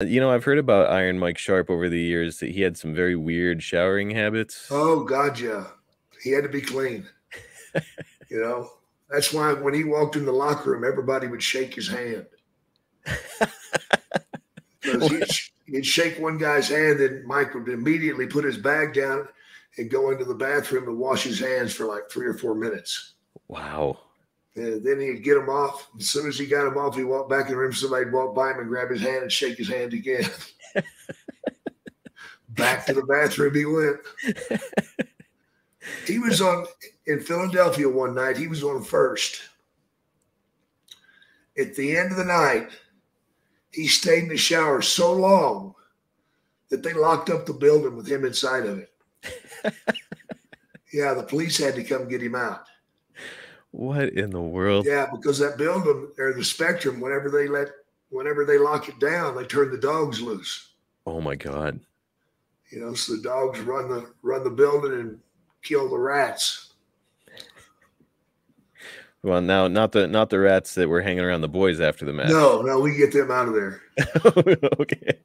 You know, I've heard about Iron Mike Sharpe over the years that he had some very weird showering habits. Oh God, yeah, he had to be clean. you know, that's why when he walked in the locker room, everybody would shake his hand. he'd, he'd shake one guy's hand, and Mike would immediately put his bag down and go into the bathroom and wash his hands for like three or four minutes. Wow. And then he'd get him off. As soon as he got him off, he walked back in the room. Somebody'd walk by him and grab his hand and shake his hand again. back to the bathroom he went. he was on in Philadelphia one night. He was on first. At the end of the night, he stayed in the shower so long that they locked up the building with him inside of it. yeah, the police had to come get him out. What in the world? Yeah, because that building or the spectrum, whenever they let whenever they lock it down, they turn the dogs loose. Oh my god. You know, so the dogs run the run the building and kill the rats. Well, now not the not the rats that were hanging around the boys after the match. No, no, we get them out of there. okay.